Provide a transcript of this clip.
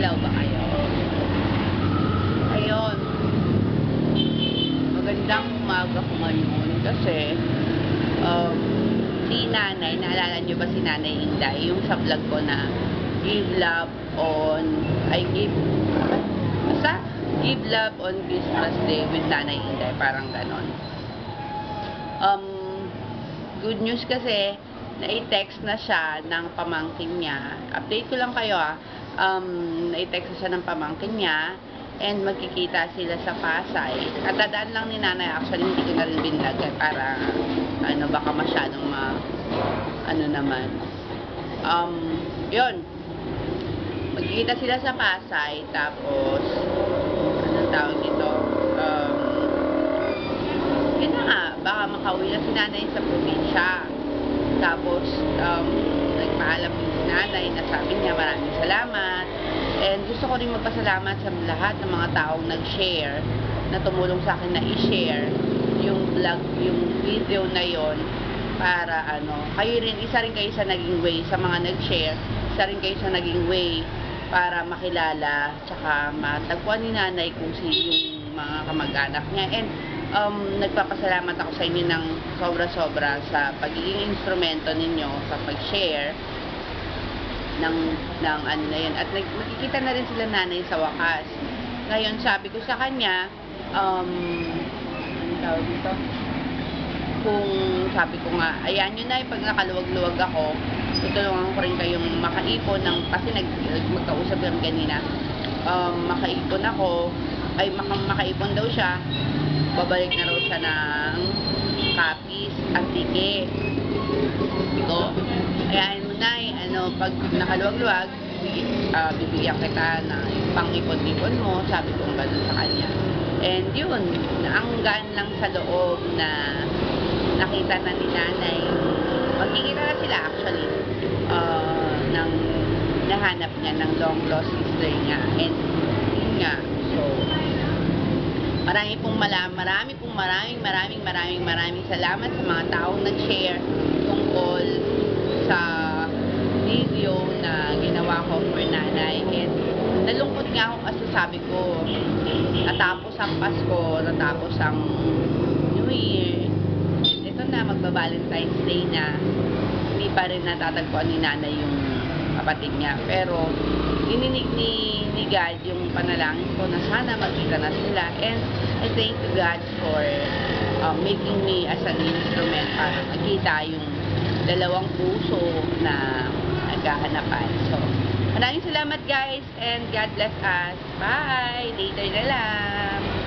ilaw ba kayo? Ayun. Magandang umaga ko ngayon kasi um, si nanay, naalala nyo ba si nanay Inday? Yung sa vlog ko na give love on, I give, basta, give love on Christmas Day with nanay Inday. Parang ganon. Um, good news kasi, na-text na siya ng pamangkin niya. Update ko lang kayo ah. Um, na-text na siya ng pamangkin niya and magkikita sila sa Pasay. At dadaan lang ni nanay, actually hindi ko na rin binlag eh, para ano, baka masyadong ma, ano naman. Um, yun. Magkikita sila sa Pasay, tapos, anong tawag dito? Um, yun na nga, baka makauwi na si nanay sa probinsya. Tapos, um, nagpaalam din si nanay na sabi niya maraming salamat. And gusto ko rin magpasalamat sa lahat ng mga taong nag-share, na tumulong sa akin na i-share yung vlog, yung video na yon para ano, kayo rin, isa rin kayo sa naging way sa mga nag-share, isa rin kayo sa naging way para makilala, tsaka matagpuan ni nanay kung si yung mga kamag-anak niya. And um, nagpapasalamat ako sa inyo ng sobra-sobra sa pagiging instrumento ninyo sa pag-share ng, ng ano na yun. At nag, makikita na rin sila nanay sa wakas. Ngayon, sabi ko sa kanya, um, ano tawag dito? Kung sabi ko nga, ayan yun na, pag nakaluwag-luwag ako, tutulungan ko rin kayong makaipon ng, kasi nag, magkausap kami kanina, um, makaipon ako, ay maka, makaipon daw siya, babalik na raw siya ng copies, antike. Ito, ayan mo ano, pag nakaluwag-luwag, ah, bibigyan kita na pang-ipon-ipon mo, sabi ko gano'n sa kanya. And yun, naanggan lang sa loob na nakita na ni nanay, magkikita na sila actually, uh, ng nahanap niya ng long lost sister niya. And yun nga, so, marami pong malam, marami pong maraming maraming maraming maraming salamat sa mga taong nag-share tungkol sa video na ginawa ko for nanay. And nalungkot nga ako kasi sabi ko natapos ang Pasko natapos ang New Year. Ito na magba-Valentine's Day na. Hindi pa rin natatagpuan ni nanay yung kapatid niya. Pero ininig ni, ni God yung panalangin ko na sana magkita na sila. And I thank God for um, making me as an instrument para magkita yung dalawang puso na naghahanapan. So, maraming salamat guys and God bless us. Bye! Later na lang!